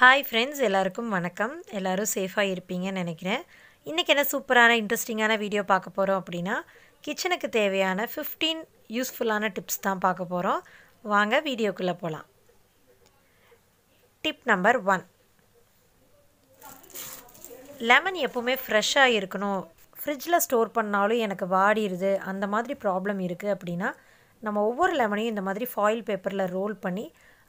Hi friends எல்லாருக்கும் வணக்கம். எல்லோரும் சேஃபாக இருப்பீங்கன்னு நினைக்கிறேன். இன்றைக்கி என்ன சூப்பரான இன்ட்ரெஸ்டிங்கான வீடியோ பார்க்க போகிறோம் அப்படின்னா கிச்சனுக்கு தேவையான 15 யூஸ்ஃபுல்லான டிப்ஸ் தான் பார்க்க போகிறோம் வாங்க வீடியோக்குள்ளே போகலாம் டிப் நம்பர் ஒன் லெமன் எப்போவுமே ஃப்ரெஷ்ஷாக இருக்கணும். ஃப்ரிட்ஜில் ஸ்டோர் பண்ணாலும் எனக்கு வாடிடுது அந்த மாதிரி ப்ராப்ளம் இருக்குது அப்படின்னா நம்ம ஒவ்வொரு லெமனையும் இந்த மாதிரி ஃபாயில் பேப்பரில் ரோல் பண்ணி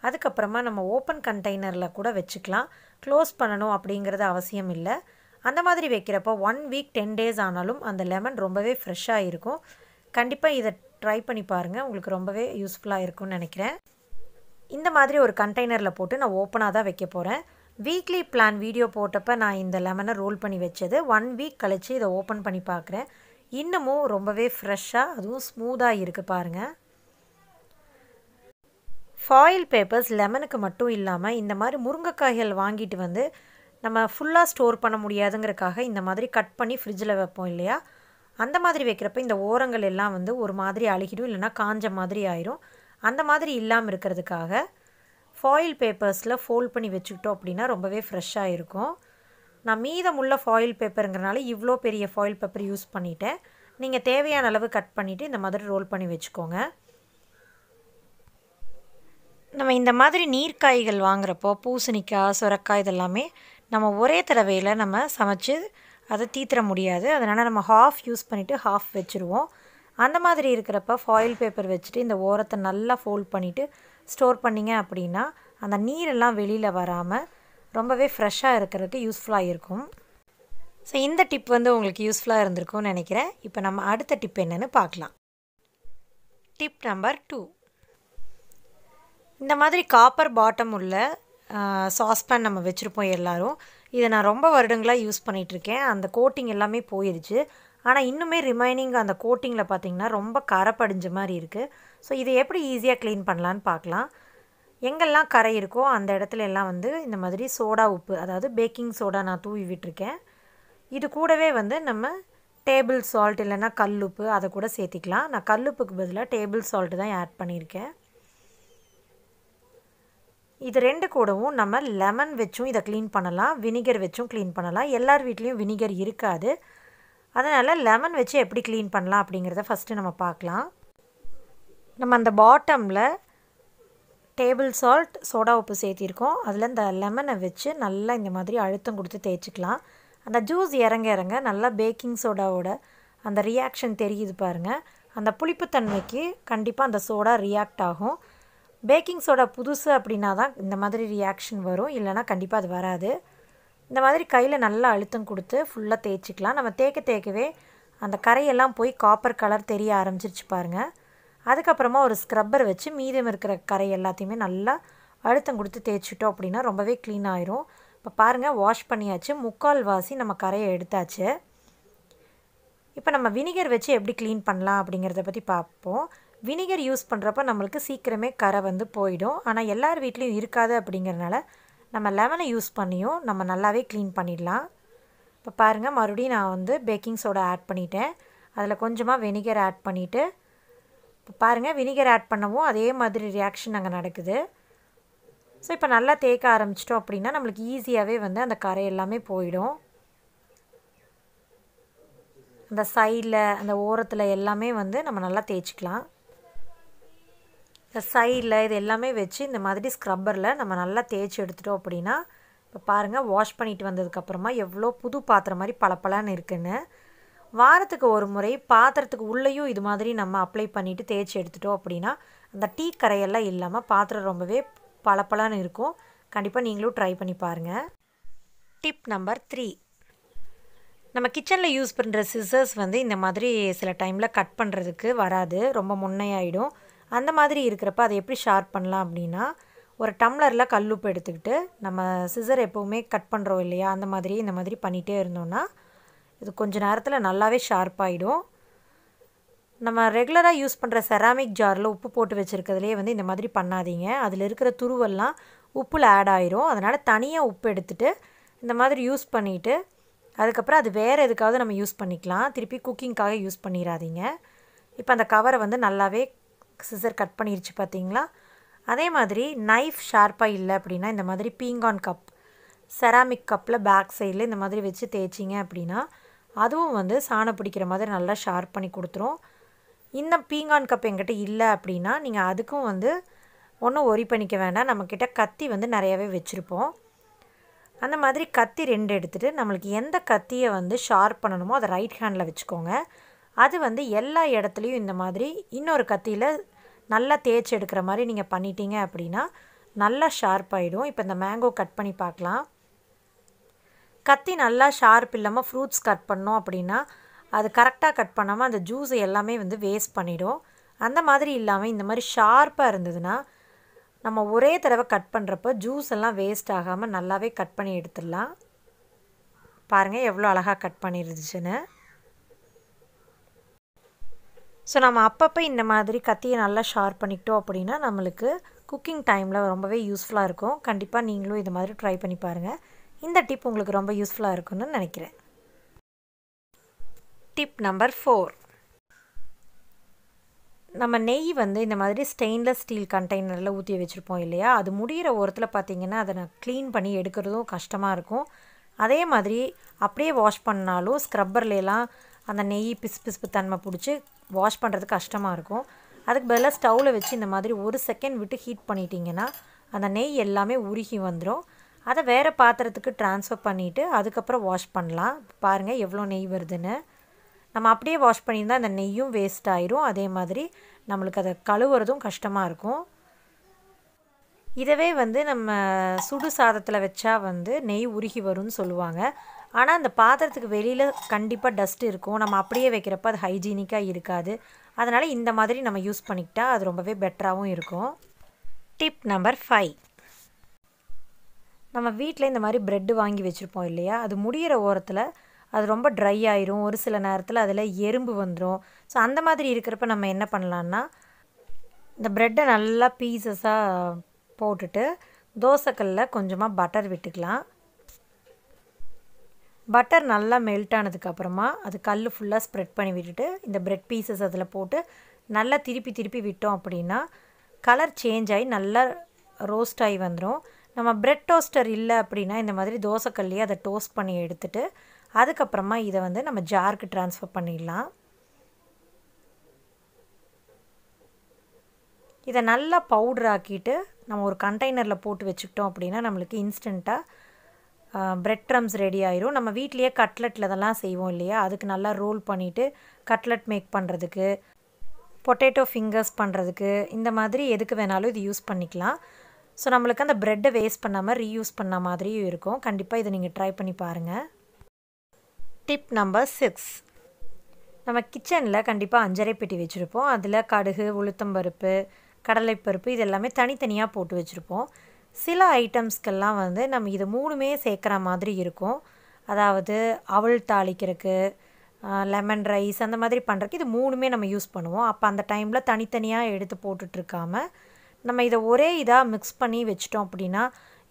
அதுக்கப்புறமா நம்ம ஓப்பன் கண்டெய்னரில் கூட வச்சுக்கலாம். க்ளோஸ் பண்ணணும் அப்படிங்கிறது அவசியம் இல்லை. அந்த மாதிரி வைக்கிறப்போ ஒன் வீக் டென் டேஸ் ஆனாலும் அந்த லெமன் ரொம்பவே ஃப்ரெஷ்ஷாக இருக்கும். கண்டிப்பாக இதை ட்ரை பண்ணி பாருங்கள் உங்களுக்கு ரொம்பவே யூஸ்ஃபுல்லாக இருக்கும்னு நினைக்கிறேன். இந்த மாதிரி ஒரு கண்டெய்னரில் போட்டு நான் ஓப்பனாக தான் வைக்க போகிறேன் வீக்லி பிளான் வீடியோ போட்டப்போ நான் இந்த லெமனை ரோல் பண்ணி வச்சது. ஒன் வீக் கழித்து இதை ஓப்பன் பண்ணி பார்க்குறேன் இன்னமும் ரொம்பவே ஃப்ரெஷ்ஷாக அதுவும் ஸ்மூத்தாக இருக்குது பாருங்கள் ஃபாயில் பேப்பர்ஸ் லெமனுக்கு மட்டும் இல்லாமல் இந்த மாதிரி முருங்கைக்காய்கள் வாங்கிட்டு வந்து நம்ம ஃபுல்லாக ஸ்டோர் பண்ண முடியாதுங்கிறக்காக இந்த மாதிரி கட் பண்ணி ஃப்ரிட்ஜில் வைப்போம் இல்லையா? அந்த மாதிரி வைக்கிறப்ப இந்த ஓரங்கள் எல்லாம் வந்து ஒரு மாதிரி அழுகிடும் இல்லைனா காஞ்ச மாதிரி ஆயிரும். அந்த மாதிரி இல்லாமல் இருக்கிறதுக்காக ஃபாயில் பேப்பர்ஸில் ஃபோல்ட் பண்ணி வச்சுக்கிட்டோம் அப்படின்னா ரொம்பவே ஃப்ரெஷ்ஷாக இருக்கும். நான் மீதமுள்ள ஃபாயில் பேப்பருங்கிறனால இவ்வளோ பெரிய ஃபாயில் பேப்பர் யூஸ் பண்ணிட்டேன். நீங்கள் தேவையான அளவு கட் பண்ணிவிட்டு இந்த மாதிரி ரோல் பண்ணி வச்சுக்கோங்க. நம்ம இந்த மாதிரி நீர்க்காய்கள் வாங்குறப்போ பூசணிக்காய் சுரக்காய் இதெல்லாமே நம்ம ஒரே தடவையில் நம்ம சமைச்சு அதை தீத்துற முடியாது. அதனால் நம்ம ஹாஃப் யூஸ் பண்ணிவிட்டு ஹாஃப் வச்சுருவோம். அந்த மாதிரி இருக்கிறப்ப ஃபாயில் பேப்பர் வச்சுட்டு இந்த ஓரத்தை நல்லா ஃபோல்ட் பண்ணிவிட்டு ஸ்டோர் பண்ணிங்க அப்படின்னா அந்த நீரெல்லாம் வெளியில் வராமல் ரொம்பவே ஃப்ரெஷ்ஷாக இருக்கிறதுக்கு யூஸ்ஃபுல்லாக இருக்கும். ஸோ இந்த டிப் வந்து உங்களுக்கு யூஸ்ஃபுல்லாக இருந்திருக்கும்னு நினைக்கிறேன். இப்போ நம்ம அடுத்த டிப் என்னென்னு பார்க்கலாம். டிப் நம்பர் டூ இந்த மாதிரி காப்பர் பாட்டம் உள்ள சாஸ்பேன் நம்ம வச்சுருப்போம் எல்லோரும். இதை நான் ரொம்ப வருடங்களாக யூஸ் பண்ணிகிட்ருக்கேன் அந்த கோட்டிங் எல்லாமே போயிடுச்சு ஆனால் இன்னுமே ரிமைனிங் அந்த கோட்டிங்கில் பார்த்திங்கன்னா ரொம்ப கரை படிஞ்ச மாதிரி இருக்குது ஸோ இதை எப்படி ஈஸியாக க்ளீன் பண்ணலான்னு பார்க்கலாம் எங்கெல்லாம் கரை இருக்கோ அந்த இடத்துல எல்லாம் வந்து இந்த மாதிரி சோடா உப்பு அதாவது பேக்கிங் சோடா நான் தூவி விட்டுருக்கேன். இது கூடவே வந்து நம்ம டேபிள் சால்ட் இல்லைன்னா கல்லுப்பு அதை கூட சேர்த்திக்கலாம். நான் கல்லுப்புக்கு பதிலாக டேபிள் சால்ட்டு தான் ஆட் பண்ணியிருக்கேன். இது ரெண்டு கூடவும் நம்ம லெமன் வச்சும் இதை க்ளீன் பண்ணலாம் வினிகர் வச்சும் க்ளீன் பண்ணலாம். எல்லார் வீட்லேயும் வினிகர் இருக்காது. அதனால் லெமன் வச்சு எப்படி க்ளீன் பண்ணலாம் அப்படிங்கிறத ஃபஸ்ட்டு நம்ம பார்க்கலாம். நம்ம அந்த பாட்டமில் டேபிள் சால்ட் சோடா உப்பு சேர்த்திருக்கோம். அதில் இந்த லெமனை வச்சு நல்லா இந்த மாதிரி அழுத்தம் கொடுத்து தேய்ச்சிக்கலாம். அந்த ஜூஸ் இறங்க இறங்க நல்லா பேக்கிங் சோடாவோட அந்த ரியாக்ஷன் தெரியுது பாருங்கள் அந்த புளிப்புத்தன்மைக்கு கண்டிப்பாக அந்த சோடா ரியாக்ட் ஆகும். பேக்கிங் சோடா புதுசு அப்படின்னா தான் இந்த மாதிரி ரியாக்ஷன் வரும். இல்லைனா கண்டிப்பாக அது வராது. இந்த மாதிரி கையில் நல்லா அழுத்தம் கொடுத்து ஃபுல்லாக தேய்ச்சிக்கலாம். நம்ம தேய்க்க தேய்க்கவே அந்த கரையெல்லாம் போய் காப்பர் கலர் தெரிய ஆரம்பிச்சிருச்சு பாருங்கள் அதுக்கப்புறமா ஒரு ஸ்க்ரப்பர் வச்சு மீதம் இருக்கிற கரை எல்லாத்தையுமே நல்லா அழுத்தம் கொடுத்து தேய்ச்சிட்டோம் அப்படின்னா ரொம்பவே க்ளீன் ஆயிரும். இப்போ பாருங்கள் வாஷ் பண்ணியாச்சு. முக்கால் வாசி நம்ம கரையை எடுத்தாச்சு. இப்போ நம்ம வினிகர் வச்சு எப்படி க்ளீன் பண்ணலாம் அப்படிங்கிறத பற்றி பார்ப்போம். வினிகர் யூஸ் பண்ணுறப்ப நம்மளுக்கு சீக்கிரமே கரை வந்து போயிடும். ஆனால் எல்லார் வீட்லேயும் இருக்காது அப்படிங்கிறனால நம்ம லெமனை யூஸ் பண்ணியும் நம்ம நல்லாவே க்ளீன் பண்ணிடலாம். இப்போ பாருங்கள் மறுபடியும் நான் வந்து பேக்கிங் சோடா ஆட் பண்ணிட்டேன். அதில் கொஞ்சமாக வினிகர் ஆட் பண்ணிவிட்டு இப்போ பாருங்கள் வினிகர் ஆட் பண்ணவும் அதே மாதிரி ரியாக்ஷன் அங்கே நடக்குது. ஸோ இப்போ நல்லா தேய்க்க ஆரம்பிச்சிட்டோம் அப்படின்னா நம்மளுக்கு ஈஸியாகவே வந்து அந்த கரை எல்லாமே போயிடும். அந்த சைடில் அந்த ஓரத்தில் எல்லாமே வந்து நம்ம நல்லா தேய்ச்சிக்கலாம். இந்த சைடில் இது எல்லாமே வச்சு இந்த மாதிரி ஸ்க்ரப்பரில் நம்ம நல்லா தேய்ச்சி எடுத்துட்டோம் அப்படின்னா இப்போ பாருங்கள் வாஷ் பண்ணிட்டு வந்ததுக்கப்புறமா எவ்வளோ புது பாத்திரம் மாதிரி பளபளன்னு இருக்குன்னு. வாரத்துக்கு ஒரு முறை பாத்திரத்துக்கு உள்ளேயும் இது மாதிரி நம்ம அப்ளை பண்ணிவிட்டு தேய்ச்சி எடுத்துட்டோம் அப்படின்னா அந்த டீ கரையெல்லாம் இல்லாமல் பாத்திரம் ரொம்பவே பளபளன்னு இருக்கும். கண்டிப்பாக நீங்களும் ட்ரை பண்ணி பாருங்கள் டிப் நம்பர் த்ரீ நம்ம கிச்சனில் யூஸ் பண்ணுற சிசர்ஸ் வந்து இந்த மாதிரி சில டைமில் கட் பண்ணுறதுக்கு வராது. ரொம்ப முன்னையாயிடும். அந்த மாதிரி இருக்கிறப்ப அதை எப்படி ஷார்ப் பண்ணலாம் அப்படின்னா ஒரு டம்ளரில் கல்லுப்பு எடுத்துக்கிட்டு நம்ம சிசர் எப்போவுமே கட் பண்ணுறோம் இல்லையா? அந்த மாதிரி இந்த மாதிரி பண்ணிகிட்டே இருந்தோம்னா இது கொஞ்சம் நேரத்தில் நல்லாவே ஷார்ப்பாகிடும் நம்ம ரெகுலராக யூஸ் பண்ணுற செராமிக் ஜாரில் உப்பு போட்டு வச்சுருக்கிறதுலே வந்து இந்த மாதிரி பண்ணாதீங்க. அதில் இருக்கிற துருவெல்லாம் உப்பில் ஆட் ஆயிரும். அதனால் தனியாக உப்பு எடுத்துகிட்டு இந்த மாதிரி யூஸ் பண்ணிவிட்டு அதுக்கப்புறம் அது வேறு எதுக்காவது நம்ம யூஸ் பண்ணிக்கலாம். திருப்பி குக்கிங்க்காக யூஸ் பண்ணிடாதீங்க இப்போ அந்த கவரை வந்து நல்லாவே சிசர் கட் பண்ணிருச்சு பார்த்தீங்களா? அதே மாதிரி நைஃப் ஷார்ப்பாக இல்லை அப்படின்னா இந்த மாதிரி பீங்கான் கப் செராமிக் கப்பில் பேக் சைடில் இந்த மாதிரி வச்சு தேய்ச்சிங்க அப்படின்னா அதுவும் வந்து சாணம் பிடிக்கிற மாதிரி நல்லா ஷார்ப் பண்ணி கொடுத்துரும். இந்த பீங்கான் கப் எங்கிட்ட இல்லை அப்படின்னா நீங்கள் அதுக்கும் வந்து ஒன்றும் ஒரி பண்ணிக்க வேண்டாம். நம்மக்கிட்ட கத்தி வந்து நிறையாவே வச்சுருப்போம். அந்த மாதிரி கத்தி ரெண்டு எடுத்துகிட்டு நம்மளுக்கு எந்த கத்தியை வந்து ஷார்ப் பண்ணணுமோ அதை ரைட் ஹேண்டில் வச்சுக்கோங்க. அது வந்து எல்லா இடத்துலையும் இந்த மாதிரி இன்னொரு கத்தியில் நல்லா தேய்ச்சி எடுக்கிற மாதிரி நீங்கள் பண்ணிட்டீங்க அப்படின்னா நல்லா ஷார்ப் ஆகிடும் இப்போ இந்த மேங்கோ கட் பண்ணி பார்க்கலாம். கத்தி நல்லா ஷார்ப் இல்லாமல் ஃப்ரூட்ஸ் கட் பண்ணோம் அப்படின்னா அது கரெக்டாக கட் பண்ணாமல் அந்த ஜூஸ் எல்லாமே வந்து வேஸ்ட் பண்ணிடும். அந்த மாதிரி இல்லாமல் இந்த மாதிரி ஷார்ப்பாக இருந்ததுன்னா நம்ம ஒரே தடவை கட் பண்ணுறப்ப ஜூஸ் எல்லாம் வேஸ்ட் ஆகாமல் நல்லாவே கட் பண்ணி எடுத்துடலாம். பாருங்கள் எவ்வளோ அழகாக கட் பண்ணிருந்துச்சுன்னு. ஸோ நம்ம அப்பப்போ இந்த மாதிரி கத்தியை நல்லா ஷார்ப் பண்ணிக்கிட்டோம் அப்படின்னா நம்மளுக்கு குக்கிங் டைமில் ரொம்பவே யூஸ்ஃபுல்லாக இருக்கும். கண்டிப்பாக நீங்களும் இது மாதிரி ட்ரை பண்ணி பாருங்கள் இந்த டிப் உங்களுக்கு ரொம்ப யூஸ்ஃபுல்லாக இருக்கும்னு நினைக்கிறேன். டிப் நம்பர் ஃபோர் நம்ம நெய் வந்து இந்த மாதிரி ஸ்டெயின்லெஸ் ஸ்டீல் கண்டெய்னரில் ஊற்றி வச்சுருப்போம் இல்லையா? அது முடிகிற ஓரத்தில் பார்த்திங்கன்னா அதை நான் க்ளீன் பண்ணி எடுக்கிறதும் கஷ்டமாக இருக்கும். அதே மாதிரி அப்படியே வாஷ் பண்ணாலும் ஸ்க்ரப்பர்லாம் அந்த நெய் பிசு பிசுப்பு தன்மை பிடிச்சி வாஷ் பண்ணுறது கஷ்டமாக இருக்கும். அதுக்கு பதிலாக ஸ்டவ்வில் வச்சு இந்த மாதிரி ஒரு செகண்ட் விட்டு ஹீட் பண்ணிட்டீங்கன்னா அந்த நெய் எல்லாமே உருகி வந்துடும் அதை வேறு பாத்திரத்துக்கு ட்ரான்ஸ்ஃபர் பண்ணிவிட்டு அதுக்கப்புறம் வாஷ் பண்ணலாம். பாருங்கள் எவ்வளோ நெய் வருதுன்னு. நம்ம அப்படியே வாஷ் பண்ணியிருந்தால் அந்த நெய்யும் வேஸ்ட் ஆயிரும். அதே மாதிரி நம்மளுக்கு அதை கழுவுறதும் கஷ்டமாக இருக்கும். இதவே வந்து நம்ம சுடு சாதத்தில் வச்சா வந்து நெய் உருகி வரும்னு சொல்லுவாங்க. ஆனால் அந்த பாத்திரத்துக்கு வெளியில் கண்டிப்பாக டஸ்ட் இருக்கும். நம்ம அப்படியே வைக்கிறப்ப அது ஹைஜீனிக்காக இருக்காது. அதனால் இந்த மாதிரி நம்ம யூஸ் பண்ணிக்கிட்டா அது ரொம்பவே பெட்டராகவும் இருக்கும். டிப் நம்பர் ஃபைவ் நம்ம வீட்டில் இந்த மாதிரி ப்ரெட்டு வாங்கி வச்சுருப்போம் இல்லையா? அது முடிகிற ஓரத்தில் அது ரொம்ப ட்ரை ஆயிரும். ஒரு சில நேரத்தில் அதில் எறும்பு வந்துடும் ஸோ அந்த மாதிரி இருக்கிறப்ப நம்ம என்ன பண்ணலான்னா இந்த ப்ரெட்டை நல்லா பீசஸாக போட்டுட்டு தோசைக்கல்லில் கொஞ்சமாக பட்டர் விட்டுக்கலாம். பட்டர் நல்லா மெல்ட் ஆனதுக்கப்புறமா அது கல் ஃபுல்லாக ஸ்ப்ரெட் பண்ணி விட்டுட்டு இந்த ப்ரெட் பீசஸ் அதில் போட்டு நல்லா திருப்பி திருப்பி விட்டோம் அப்படின்னா கலர் சேஞ்ச் ஆகி நல்லா ரோஸ்ட் ஆகி வந்துடும் நம்ம ப்ரெட் டோஸ்டர் இல்லை அப்படின்னா இந்த மாதிரி தோசைக்கல்லையே அதை டோஸ்ட் பண்ணி எடுத்துட்டு அதுக்கப்புறமா இதை வந்து நம்ம ஜாருக்கு ட்ரான்ஸ்ஃபர் பண்ணிடலாம். இதை நல்லா பவுடர் ஆக்கிட்டு நம்ம ஒரு கண்டெய்னரில் போட்டு வச்சுக்கிட்டோம் அப்படின்னா நம்மளுக்கு இன்ஸ்டண்ட்டாக ப்ரெட் ட்ரம்ஸ் ரெடி ஆயிரும். நம்ம வீட்லேயே கட்லெட்டில் இதெல்லாம் செய்வோம் இல்லையா? அதுக்கு நல்லா ரோல் பண்ணிவிட்டு கட்லெட் மேக் பண்ணுறதுக்கு பொட்டேட்டோ ஃபிங்கர்ஸ் பண்ணுறதுக்கு இந்த மாதிரி எதுக்கு வேணாலும் இது யூஸ் பண்ணிக்கலாம். ஸோ நம்மளுக்கு அந்த ப்ரெட்டை வேஸ்ட் பண்ணாமல் ரீயூஸ் பண்ண மாதிரியும் இருக்கும். கண்டிப்பாக இதை நீங்கள் ட்ரை பண்ணி பாருங்கள் டிப் நம்பர் சிக்ஸ் நம்ம கிச்சனில் கண்டிப்பாக அஞ்சரை பெட்டி வச்சுருப்போம். அதில் கடுகு உளுத்தம்பருப்பு கடலைப்பருப்பு இது எல்லாமே தனித்தனியாக போட்டு வச்சுருப்போம். சில ஐட்டம்ஸ்க்கெல்லாம் வந்து நம்ம இது மூணுமே சேர்க்குற மாதிரி இருக்கும். அதாவது அவள் தாளிக்கிறதுக்கு லெமன் ரைஸ் அந்த மாதிரி பண்ணுறதுக்கு இது மூணுமே நம்ம யூஸ் பண்ணுவோம். அப்போ அந்த டைமில் தனித்தனியாக எடுத்து போட்டுட்ருக்காமல் நம்ம இதை ஒரே இதாக மிக்ஸ் பண்ணி வச்சிட்டோம் அப்படின்னா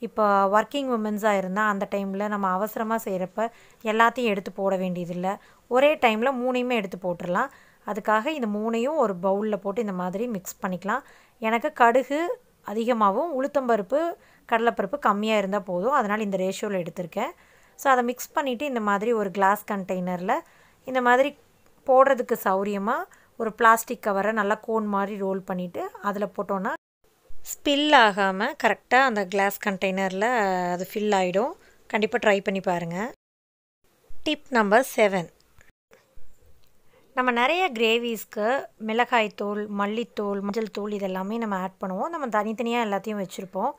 இப்போ ஒர்க்கிங் உமன்ஸாக இருந்தால் அந்த டைமில் நம்ம அவசரமாக செய்கிறப்ப எல்லாத்தையும் எடுத்து போட வேண்டியதில்லை. ஒரே டைமில் மூணையுமே எடுத்து போட்டுடலாம். அதுக்காக இந்த மூணையும் ஒரு பவுலில் போட்டு இந்த மாதிரி மிக்ஸ் பண்ணிக்கலாம். எனக்கு கடுகு அதிகமாகவும் உளுத்தம்பருப்பு கடலைப்பருப்பு கம்மியாக இருந்தால் போதும். அதனால் இந்த ரேஷியோவில் எடுத்திருக்கேன். ஸோ அதை மிக்ஸ் பண்ணிவிட்டு இந்த மாதிரி ஒரு கிளாஸ் கண்டெய்னரில் இந்த மாதிரி போடுறதுக்கு சௌரியமாக ஒரு பிளாஸ்டிக் கவரை நல்லா கோன் மாதிரி ரோல் பண்ணிவிட்டு அதில் போட்டோன்னா ஸ்பில் ஆகாமல் கரெக்டாக அந்த கிளாஸ் கண்டெய்னரில் அது ஃபில் ஆகிடும் கண்டிப்பாக ட்ரை பண்ணி பாருங்கள் டிப் நம்பர் செவன் நம்ம நிறைய கிரேவிஸ்க்கு மிளகாய்த்தூள் மல்லித்தூள் மஞ்சள் தூள் இதெல்லாமே நம்ம ஆட் பண்ணுவோம். நம்ம தனித்தனியாக எல்லாத்தையும் வச்சுருப்போம்.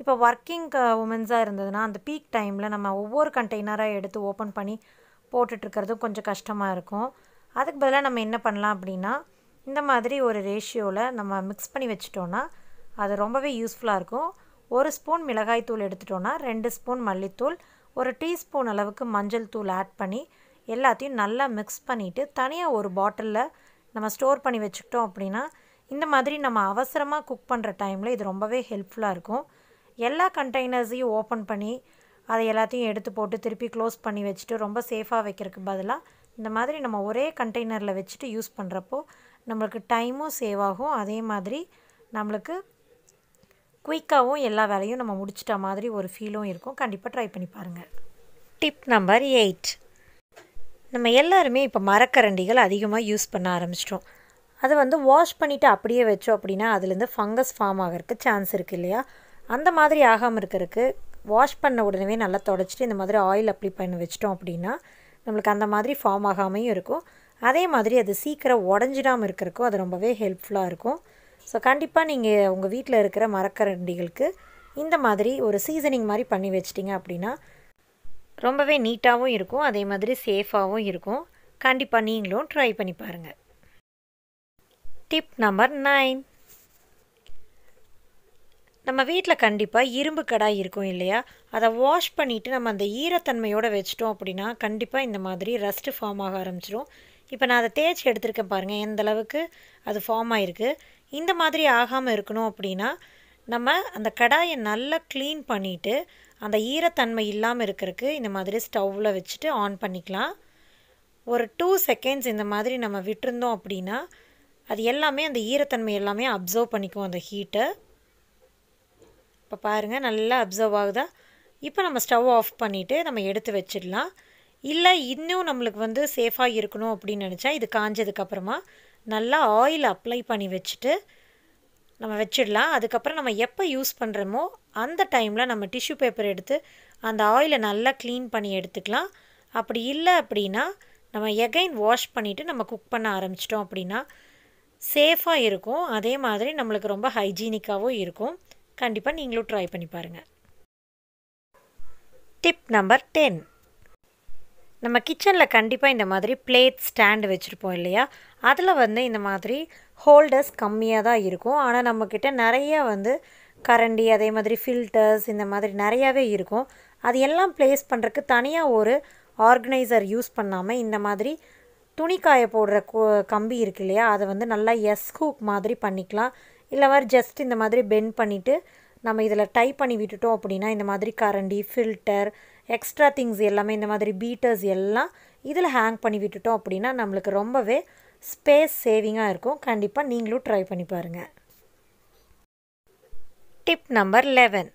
இப்போ ஒர்க்கிங் உமன்ஸாக இருந்ததுன்னா அந்த பீக் டைமில் நம்ம ஒவ்வொரு கண்டெய்னராக எடுத்து ஓப்பன் பண்ணி போட்டுட்ருக்கிறதும் கொஞ்சம் கஷ்டமாக இருக்கும். அதுக்கு பதிலாக நம்ம என்ன பண்ணலாம் அப்படின்னா இந்த மாதிரி ஒரு ரேஷியோவில் நம்ம மிக்ஸ் பண்ணி வச்சிட்டோன்னா அது ரொம்பவே யூஸ்ஃபுல்லாக இருக்கும். ஒரு ஸ்பூன் மிளகாய் தூள் எடுத்துட்டோன்னா ரெண்டு ஸ்பூன் மல்லித்தூள் ஒரு டீஸ்பூன் அளவுக்கு மஞ்சள் தூள் ஆட் பண்ணி எல்லாத்தையும் நல்லா மிக்ஸ் பண்ணிவிட்டு தனியாக ஒரு பாட்டிலில் நம்ம ஸ்டோர் பண்ணி வச்சுக்கிட்டோம் அப்படின்னா இந்த மாதிரி நம்ம அவசரமாக குக் பண்ணுற டைமில் இது ரொம்பவே ஹெல்ப்ஃபுல்லாக இருக்கும். எல்லா கண்டெய்னர்ஸையும் ஓப்பன் பண்ணி அதை எல்லாத்தையும் எடுத்து போட்டு திருப்பி க்ளோஸ் பண்ணி வச்சுட்டு ரொம்ப சேஃபாக வைக்கிறதுக்கு பதிலாக இந்த மாதிரி நம்ம ஒரே கண்டெய்னரில் வச்சுட்டு யூஸ் பண்ணுறப்போ நம்மளுக்கு டைமும் சேவ் ஆகும். அதே மாதிரி நம்மளுக்கு குயிக்காகவும் எல்லா வேலையும் நம்ம முடிச்சிட்ட மாதிரி ஒரு ஃபீலும் இருக்கும். கண்டிப்பாக ட்ரை பண்ணி பாருங்கள் டிப் நம்பர் எயிட் நம்ம எல்லாருமே இப்போ மரக்கரண்டிகள் அதிகமாக யூஸ் பண்ண ஆரம்பிச்சிட்டோம். அதை வந்து வாஷ் பண்ணிவிட்டு அப்படியே வச்சோம் அப்படின்னா அதுலேருந்து ஃபங்கஸ் ஃபார்ம் ஆகிறதுக்கு சான்ஸ் இருக்குது இல்லையா? அந்த மாதிரி ஆகாமல் இருக்கிறதுக்கு வாஷ் பண்ண உடனே நல்லா தொடச்சிட்டு இந்த மாதிரி ஆயில் அப்ளை பண்ணி வச்சிட்டோம் அப்படின்னா நம்மளுக்கு அந்த மாதிரி ஃபார்ம் ஆகாமையும் இருக்கும். அதே மாதிரி அது சீக்கிரம் உடஞ்சிடாமல் இருக்கிறக்கும் அது ரொம்பவே ஹெல்ப்ஃபுல்லாக இருக்கும். ஸோ கண்டிப்பாக நீங்கள் உங்கள் வீட்டில் இருக்கிற மரக்கரண்டிகளுக்கு இந்த மாதிரி ஒரு சீசனிங் மாதிரி பண்ணி வச்சிட்டிங்க அப்படின்னா ரொம்பவே நீட்டாகவும் இருக்கும் அதே மாதிரி சேஃபாகவும் இருக்கும். கண்டிப்பாக நீங்களும் ட்ரை பண்ணி பாருங்கள் டிப் நம்பர் நைன் நம்ம வீட்டில் கண்டிப்பாக இரும்பு கடாய் இருக்கும் இல்லையா? அதை வாஷ் பண்ணிவிட்டு நம்ம அந்த ஈரத்தன்மையோடு வச்சிட்டோம் அப்படின்னா கண்டிப்பாக இந்த மாதிரி ரஸ்ட்டு ஃபார்ம் ஆக ஆரம்பிச்சிடும் இப்போ நான் அதை தேய்ச்சி எடுத்திருக்கேன் பாருங்கள் எந்த அளவுக்கு அது ஃபார்ம் ஆகிருக்கு இந்த மாதிரி ஆகாமல் இருக்கணும் அப்படின்னா நம்ம அந்த கடாயை நல்லா க்ளீன் பண்ணிவிட்டு அந்த ஈரத்தன்மை இல்லாமல் இருக்கிறதுக்கு இந்த மாதிரி ஸ்டவ்வில் வச்சுட்டு ஆன் பண்ணிக்கலாம். ஒரு டூ செகண்ட்ஸ் இந்த மாதிரி நம்ம விட்டுருந்தோம் அப்படின்னா அது எல்லாமே அந்த ஈரத்தன்மை எல்லாமே அப்சர்வ் பண்ணிக்கும் அந்த ஹீட்டை இப்போ பாருங்கள் நல்லா அப்சர்வ் ஆகுதா? இப்போ நம்ம ஸ்டவ் ஆஃப் பண்ணிவிட்டு நம்ம எடுத்து வச்சிடலாம். இல்லை இன்னும் நம்மளுக்கு வந்து சேஃபாக இருக்கணும் அப்படின்னு நினச்சா இது காஞ்சதுக்கப்புறமா நல்லா ஆயில் அப்ளை பண்ணி வச்சுட்டு நம்ம வச்சிடலாம். அதுக்கப்புறம் நம்ம எப்போ யூஸ் பண்ணுறோமோ அந்த டைமில் நம்ம டிஷ்யூ பேப்பர் எடுத்து அந்த ஆயிலை நல்லா க்ளீன் பண்ணி எடுத்துக்கலாம். அப்படி இல்லை அப்படின்னா நம்ம எகைன் வாஷ் பண்ணிவிட்டு நம்ம குக் பண்ண ஆரம்பிச்சிட்டோம் அப்படின்னா சேஃபாக இருக்கும். அதே மாதிரி நம்மளுக்கு ரொம்ப ஹைஜீனிக்காகவும் இருக்கும். கண்டிப்பாக நீங்களும் ட்ரை பண்ணி பாருங்கள் டிப் நம்பர் டென் நம்ம கிச்சனில் கண்டிப்பாக இந்த மாதிரி பிளேட் ஸ்டாண்டு வச்சுருப்போம் இல்லையா? அதில் வந்து இந்த மாதிரி ஹோல்டர்ஸ் கம்மியாக தான் இருக்கும். ஆனால் நம்மக்கிட்ட நிறைய வந்து கரண்டி அதே மாதிரி ஃபில்டர்ஸ் இந்த மாதிரி நிறையாவே இருக்கும். அது எல்லாம் ப்ளேஸ் பண்ணுறக்கு தனியாக ஒரு ஆர்கனைசர் யூஸ் பண்ணாமல் இந்த மாதிரி துணி காய போடுற கம்பி இருக்கு இல்லையா அதை வந்து நல்லா எஸ் ஹூக் மாதிரி பண்ணிக்கலாம். இல்லை மாதிரி ஜஸ்ட் இந்த மாதிரி பெண்ட் பண்ணிவிட்டு நம்ம இதில் டைப் பண்ணி விட்டுட்டோம் அப்படின்னா இந்த மாதிரி கரண்டி ஃபில்டர் எக்ஸ்ட்ரா திங்ஸ் எல்லாமே இந்த மாதிரி பீட்டர்ஸ் எல்லாம் இதில் ஹேங் பண்ணி விட்டுட்டோம் அப்படின்னா நம்மளுக்கு ரொம்பவே ஸ்பேஸ் சேவிங்காக இருக்கும். கண்டிப்பாக நீங்களும் ட்ரை பண்ணி பாருங்கள் டிப் நம்பர் லெவன்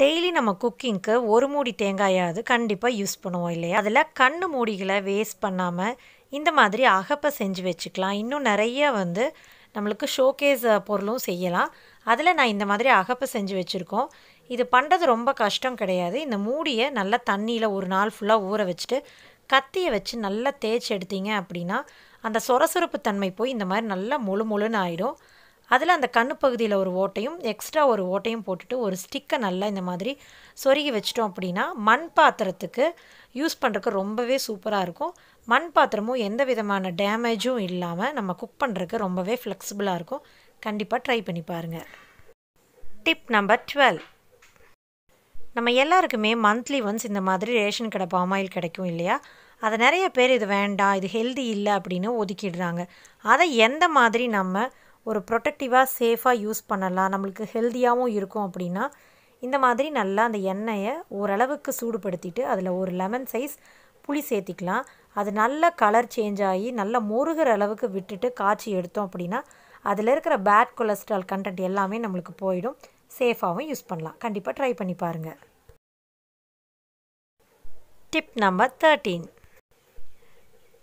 டெய்லி நம்ம குக்கிங்க்கு ஒரு மூடி தேங்காயாவது கண்டிப்பாக யூஸ் பண்ணுவோம் இல்லையா? அதில் கண்ணு மூடிகளை வேஸ்ட் பண்ணாமல் இந்த மாதிரி அகப்பை செஞ்சு வச்சுக்கலாம். இன்னும் நிறைய வந்து நம்மளுக்கு ஷோகேஸ் பொருளும் செய்யலாம். அதில் நான் இந்த மாதிரி அகப்பை செஞ்சு வச்சுருக்கோம். இது பண்ணுறது ரொம்ப கஷ்டம் கிடையாது. இந்த மூடியை நல்லா தண்ணியில் ஒரு நாள் ஃபுல்லாக ஊற வச்சுட்டு கத்தியை வச்சு நல்லா தேய்ச்சி எடுத்தீங்க அப்படின்னா அந்த சொரசொரப்பு தன்மை போய் இந்த மாதிரி நல்லா முழு முழுன்னு ஆகிடும் அதில் அந்த கண்ணு பகுதியில் ஒரு ஓட்டையும் எக்ஸ்ட்ரா ஒரு ஓட்டையும் போட்டுட்டு ஒரு ஸ்டிக்கை நல்லா இந்த மாதிரி சொருகி வச்சிட்டோம் அப்படின்னா மண் பாத்திரத்துக்கு யூஸ் பண்ணுறக்கு ரொம்பவே சூப்பராக இருக்கும். மண் பாத்திரமும் எந்த விதமான டேமேஜும் இல்லாமல் நம்ம குக் பண்ணுறக்கு ரொம்பவே ஃப்ளெக்சிபிளாக இருக்கும். கண்டிப்பாக ட்ரை பண்ணி பாருங்கள் டிப் நம்பர் டுவெல் நம்ம எல்லாருக்குமே மந்த்லி ஒன்ஸ் இந்த மாதிரி ரேஷன் கடை பாமாயில் கிடைக்கும் இல்லையா? அதை நிறைய பேர் இது வேண்டாம் இது ஹெல்தி இல்லை அப்படின்னு ஒதுக்கிடுறாங்க. அதை எந்த மாதிரி நம்ம ஒரு ப்ரொடெக்டிவாக சேஃபாக யூஸ் பண்ணலாம்? நம்மளுக்கு ஹெல்த்தியாகவும் இருக்கும் அப்படின்னா இந்த மாதிரி நல்லா அந்த எண்ணெயை ஓரளவுக்கு சூடுபடுத்திட்டு அதில் ஒரு லெமன் சைஸ் புளி சேர்த்திக்கலாம். அது நல்ல கலர் சேஞ்ச் ஆகி நல்லா முருகிற அளவுக்கு விட்டுட்டு காய்ச்சி எடுத்தோம் அப்படின்னா அதில் இருக்கிற பேட் கொலஸ்ட்ரால் கண்டென்ட் எல்லாமே நம்மளுக்கு போயிடும். சேஃபாகவும் யூஸ் பண்ணலாம். கண்டிப்பாக ட்ரை பண்ணி பாருங்கள் டிப் நம்பர் தேர்ட்டீன்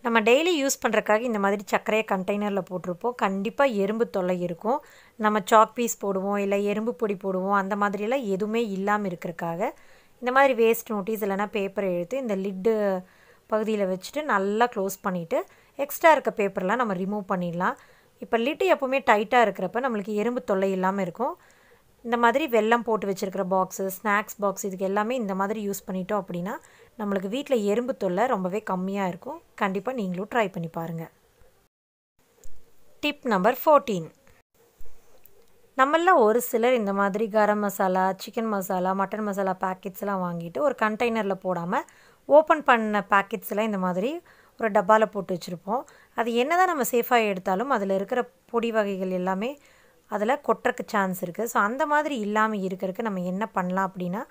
நம்ம டெய்லி யூஸ் பண்ணுறக்காக இந்த மாதிரி சர்க்கரையை கண்டெய்னரில் போட்டிருப்போம். கண்டிப்பாக எறும்பு தொல்லை இருக்கும். நம்ம சாக் பீஸ் போடுவோம் இல்லை எறும்பு பொடி போடுவோம் அந்த மாதிரியெல்லாம் எதுவுமே இல்லாமல் இருக்கிறக்காக இந்த மாதிரி வேஸ்ட் நோட்டீஸ் இல்லைனா பேப்பரை எடுத்து இந்த லிட்டு பகுதியில் வச்சுட்டு நல்லா க்ளோஸ் பண்ணிவிட்டு எக்ஸ்ட்ரா இருக்க பேப்பர்லாம் நம்ம ரிமூவ் பண்ணிடலாம். இப்போ லிட்டு எப்போவுமே டைட்டாக இருக்கிறப்ப நம்மளுக்கு எறும்பு தொல்லை இல்லாமல் இருக்கும். இந்த மாதிரி வெல்லம் போட்டு வச்சுருக்கிற பாக்ஸு ஸ்நாக்ஸ் பாக்ஸ் இதுக்கு எல்லாமே இந்த மாதிரி யூஸ் பண்ணிட்டோம் அப்படின்னா நம்மளுக்கு வீட்டில் எறும்பு தொல்லை ரொம்பவே கம்மியாக இருக்கும். கண்டிப்பாக நீங்களும் ட்ரை பண்ணி பாருங்கள் டிப் நம்பர் ஃபோர்டீன் நம்மளில் ஒரு சிலர் இந்த மாதிரி கரம் மசாலா சிக்கன் மசாலா மட்டன் மசாலா பேக்கெட்ஸ்லாம் வாங்கிட்டு ஒரு கண்டெய்னரில் போடாமல் ஓப்பன் பண்ண பேக்கெட்ஸ்லாம் இந்த மாதிரி ஒரு டப்பாவில் போட்டு வச்சுருப்போம். அது என்ன தான் நம்ம சேஃபாக எடுத்தாலும் அதில் இருக்கிற பொடி வகைகள் எல்லாமே அதில் கொட்டுறக்கு சான்ஸ் இருக்குது ஸோ அந்த மாதிரி இல்லாமல் இருக்கிறதுக்கு நம்ம என்ன பண்ணலாம் அப்படின்னா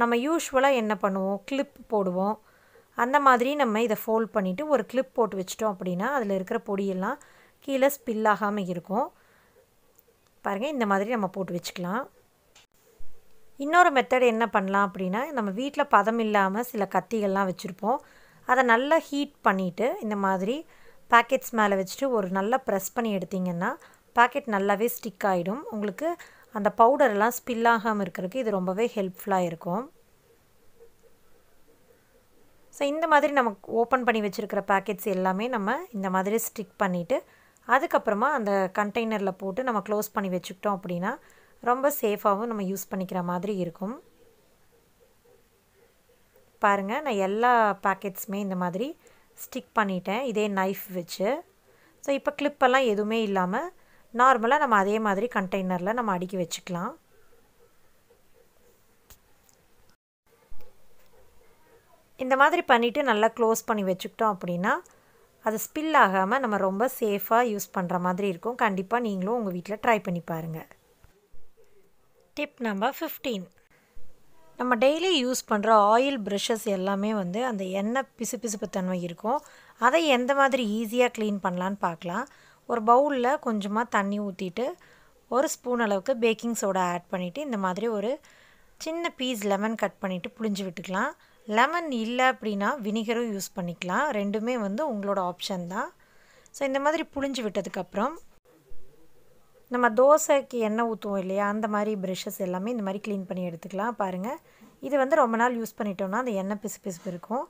நம்ம யூஸ்வலாக என்ன பண்ணுவோம்? கிளிப் போடுவோம். அந்த மாதிரி நம்ம இதை ஃபோல்ட் பண்ணிவிட்டு ஒரு கிளிப் போட்டு வச்சிட்டோம் அப்படின்னா அதில் இருக்கிற பொடியெல்லாம் கீழே ஸ்பில் ஆகாமல் இருக்கும். பாருங்கள் இந்த மாதிரி நம்ம போட்டு வச்சுக்கலாம். இன்னொரு மெத்தட் என்ன பண்ணலாம் அப்படின்னா நம்ம வீட்டில் பதம் இல்லாமல் சில கத்திகள்லாம் வச்சுருப்போம். அதை நல்லா ஹீட் பண்ணிவிட்டு இந்த மாதிரி பேக்கெட்ஸ் மேலே வச்சுட்டு ஒரு நல்லா ப்ரெஸ் பண்ணி எடுத்திங்கன்னா பேக்கெட் நல்லாவே ஸ்டிக் ஆகிடும் உங்களுக்கு அந்த பவுடரெல்லாம் ஸ்பில் ஆகாமல் இருக்கிறதுக்கு இது ரொம்பவே ஹெல்ப்ஃபுல்லாக இருக்கும். ஸோ இந்த மாதிரி நமக்கு ஓப்பன் பண்ணி வச்சுருக்கிற பேக்கெட்ஸ் எல்லாமே நம்ம இந்த மாதிரி ஸ்டிக் பண்ணிவிட்டு அதுக்கப்புறமா அந்த கண்டெய்னரில் போட்டு நம்ம க்ளோஸ் பண்ணி வச்சுக்கிட்டோம் அப்படின்னா ரொம்ப சேஃபாகவும் நம்ம யூஸ் பண்ணிக்கிற மாதிரி இருக்கும். பாருங்கள் நான் எல்லா பேக்கெட்ஸுமே இந்த மாதிரி ஸ்டிக் பண்ணிட்டேன். இதே நைஃப் வச்சு. ஸோ இப்போ கிளிப்பெல்லாம் எதுவுமே இல்லாமல் நார்மலாக நம்ம அதே மாதிரி கண்டெய்னரில் நம்ம அடுக்கி வச்சுக்கலாம். இந்த மாதிரி பண்ணிவிட்டு நல்லா க்ளோஸ் பண்ணி வச்சுக்கிட்டோம் அப்படின்னா அது ஸ்பில் ஆகாமல் நம்ம ரொம்ப சேஃபாக யூஸ் பண்ணுற மாதிரி இருக்கும். கண்டிப்பாக நீங்களும் உங்கள் வீட்டில் ட்ரை பண்ணி பாருங்கள் டிப் நம்பர் ஃபிஃப்டீன் நம்ம டெய்லி யூஸ் பண்ணுற ஆயில் ப்ரஷஸ் எல்லாமே வந்து அந்த எண்ணெய் பிசுபிசுப்பு தன்மை இருக்கும். அதை எந்த மாதிரி ஈஸியாக க்ளீன் பண்ணலான்னு பார்க்கலாம். ஒரு பவுலில் கொஞ்சமாக தண்ணி ஊற்றிட்டு ஒரு ஸ்பூன் அளவுக்கு பேக்கிங் சோடா ஆட் பண்ணிவிட்டு இந்த மாதிரி ஒரு சின்ன பீஸ் லெமன் கட் பண்ணிவிட்டு புளிஞ்சு விட்டுக்கலாம். லெமன் இல்லை அப்படின்னா வினிகரும் யூஸ் பண்ணிக்கலாம். ரெண்டுமே வந்து உங்களோட ஆப்ஷன் தான். ஸோ இந்த மாதிரி புளிஞ்சு விட்டதுக்கப்புறம் நம்ம தோசைக்கு எண்ணெய் ஊற்றுவோம் இல்லையா? அந்த மாதிரி ப்ரெஷ்ஷஸ் எல்லாமே இந்த மாதிரி க்ளீன் பண்ணி எடுத்துக்கலாம். பாருங்கள் இது வந்து ரொம்ப நாள் யூஸ் பண்ணிட்டோம்னா அந்த எண்ணெய் பிசு பிசுப்பு இருக்கும்.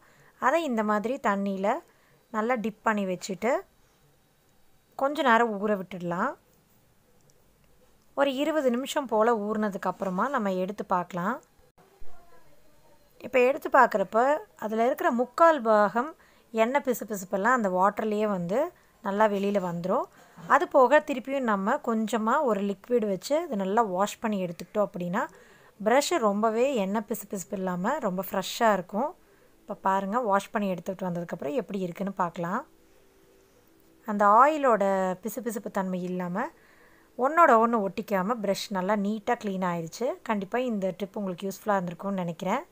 அதை இந்த மாதிரி தண்ணியில் நல்லா டிப் பண்ணி வச்சுட்டு கொஞ்சம் நேரம் ஊற விட்டுடலாம். ஒரு இருபது நிமிஷம் போல் ஊறினதுக்கப்புறமா நம்ம எடுத்து பார்க்கலாம். இப்போ எடுத்து பார்க்குறப்ப அதில் இருக்கிற முக்கால் பாகம் எண்ணெய் பிசு பிசுப்பெல்லாம் அந்த வாட்டர்லேயே வந்து நல்லா வெளியில் வந்துடும் அது போக திருப்பியும் நம்ம கொஞ்சமாக ஒரு லிக்விட் வச்சு இது நல்லா வாஷ் பண்ணி எடுத்துக்கிட்டோம் அப்படின்னா ப்ரஷ் ரொம்பவே எண்ணெய் பிசு பிசுப்பு இல்லாமல் ரொம்ப ஃப்ரெஷ்ஷாக இருக்கும். இப்போ பாருங்கள் வாஷ் பண்ணி எடுத்துகிட்டு வந்ததுக்கப்புறம் எப்படி இருக்குதுன்னு பார்க்கலாம். அந்த ஆயிலோட பிசுபிசுப்பு தன்மை இல்லாமல் ஒன்றோட ஒன்று ஒட்டிக்காமல் ப்ரஷ் நல்லா நீட்டாக க்ளீன் ஆயிடுச்சு கண்டிப்பாக இந்த ட்ரிப் உங்களுக்கு யூஸ்ஃபுல்லாக இருந்திருக்கும்னு நினைக்கிறேன்.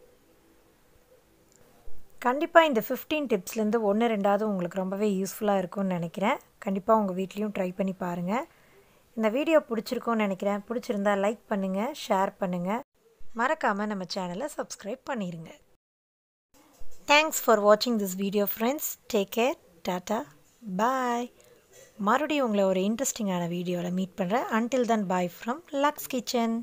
கண்டிப்பாக இந்த ஃபிஃப்டீன் டிப்ஸ்லேருந்து ஒன்று ரெண்டாவது உங்களுக்கு ரொம்பவே யூஸ்ஃபுல்லாக இருக்கும்னு நினைக்கிறேன். கண்டிப்பாக உங்கள் வீட்லேயும் ட்ரை பண்ணி பாருங்கள் இந்த வீடியோ பிடிச்சிருக்கும்னு நினைக்கிறேன். பிடிச்சிருந்தா லைக் பண்ணுங்கள் ஷேர் பண்ணுங்கள் மறக்காமல் நம்ம சேனலை சப்ஸ்கிரைப் பண்ணிடுங்க தேங்க்ஸ் ஃபார் வாட்சிங் this video friends take care tata bye மறுபடியும் உங்களை ஒரு இன்ட்ரெஸ்டிங்கான வீடியோவில் மீட் பண்ணுறேன் until then bye from Lux kitchen